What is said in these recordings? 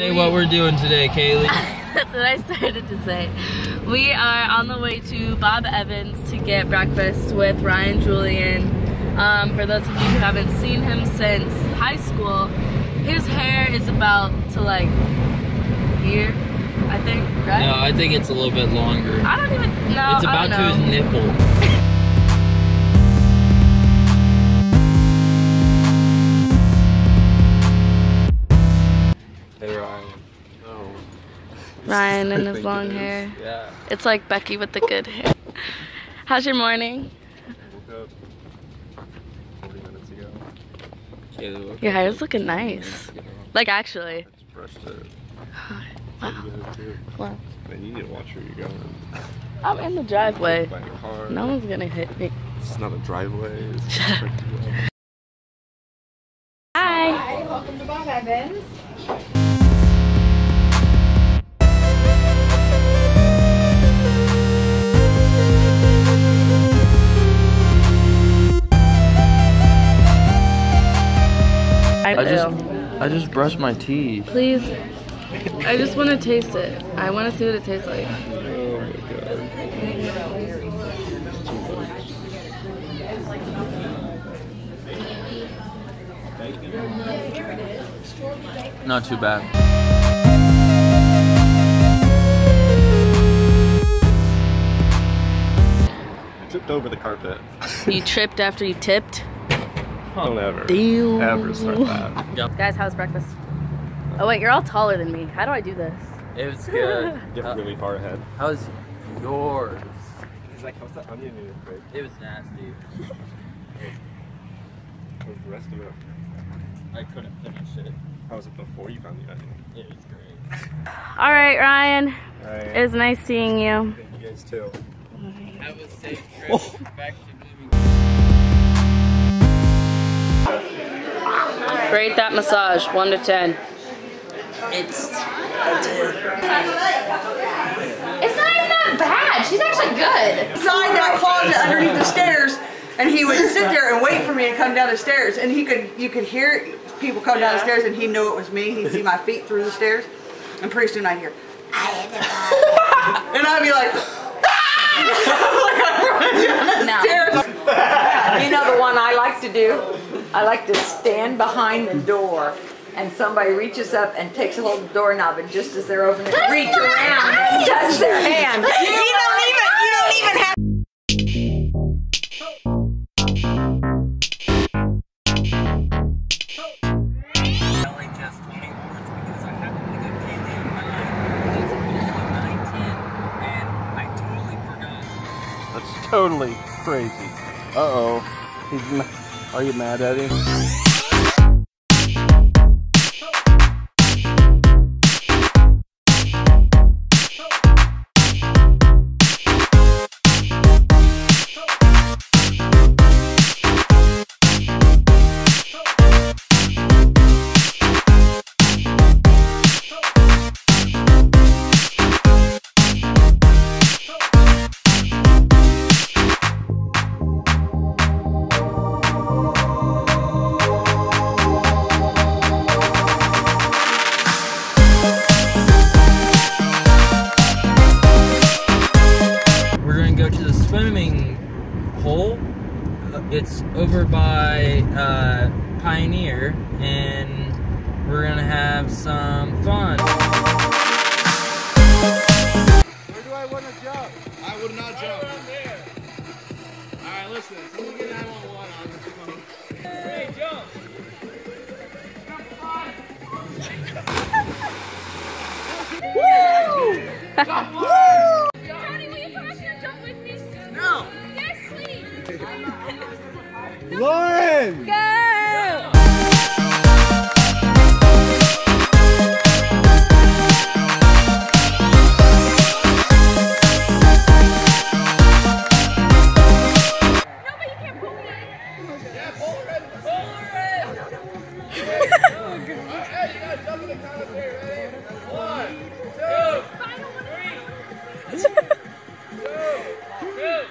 Say what we're doing today, Kaylee. That's what I started to say. We are on the way to Bob Evans to get breakfast with Ryan Julian. Um, for those of you who haven't seen him since high school, his hair is about to like here, I think, right? No, I think it's a little bit longer. I don't even know. It's about to his nipple. Ryan and his long hair. Yeah. It's like Becky with the good hair. How's your morning? Yeah, up 40 minutes ago. Kaylee, look Your at hair's it. looking nice. Like actually. I brushed it. Wow. You Wow. Man, you need to watch where you're going. I'm in the driveway. By your car. No one's gonna hit me. It's not a driveway. It's Shut driveway. Hi. Hi, welcome to Bob Evans. I, I just. I just brushed my teeth. Please. I just want to taste it. I want to see what it tastes like. Oh my god. Not too bad. I tipped over the carpet. You tripped after you tipped. Don't ever. Deal. Ever start that. Guys, how's breakfast? Oh wait, you're all taller than me. How do I do this? It was good. Get Uh, really far ahead. How's yours? He's like, how's that onion in your plate? It was nasty. How's the rest of it? I couldn't finish it. How was it before you found the onion? It was great. All right, Ryan. Alright. It was nice seeing you. Thank you guys too. Have a safe trip back to Rate that massage, one to ten. It's It's not even that bad. She's actually good. inside that closet underneath the stairs and he would sit there and wait for me to come down the stairs and he could you could hear people come down the stairs and he knew it was me he'd see my feet through the stairs and pretty soon I'd hear and I'd be like like I'm running down the No. stairs You know the one I like to do? I like to stand behind the door and somebody reaches up and takes a hold of the doorknob and just as they're opening it, reach around and touch their hand. you don't even you don't even have That's totally crazy. Uh oh. He's ma- Are you mad at him? It's over by uh, Pioneer, and we're gonna have some fun. Where do I want to jump? I would not jump. Pull me.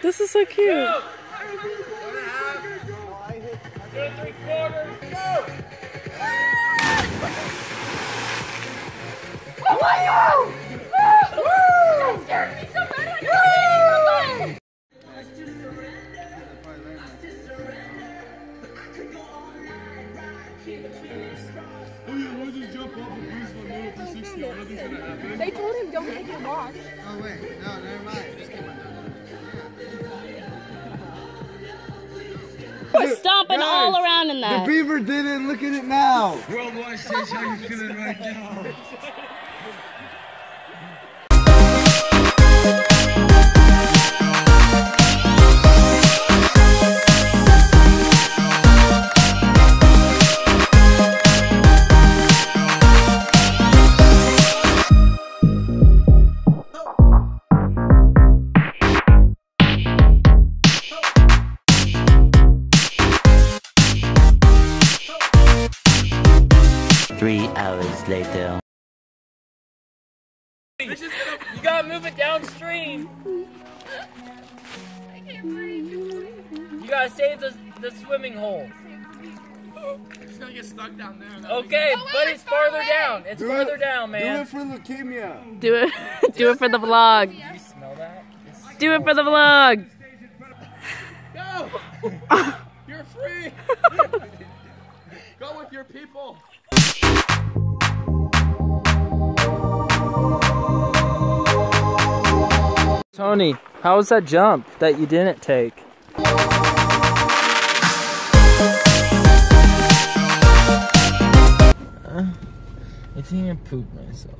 This is so cute. Oh yeah, we'll just jump off the boost on Moto 360. Nothing's gonna happen. They told him don't take your watch. Oh wait, no, never mind. Just keep We're stomping all around in that. The beaver did it. Look at it now. Worldwide stage, how you feeling right now? Three hours later. You gotta move it downstream. I can't breathe. You gotta save the, the swimming hole. It's gonna get stuck down there. Okay, but it's it's farther away. down. It's Do farther it. down, man. Do it for leukemia. Do it. Do it for the vlog. You smell that? It's- Do it for the vlog. Go. You're free. Go with your people. Tony, how was that jump that you didn't take? Uh, I think I pooped myself.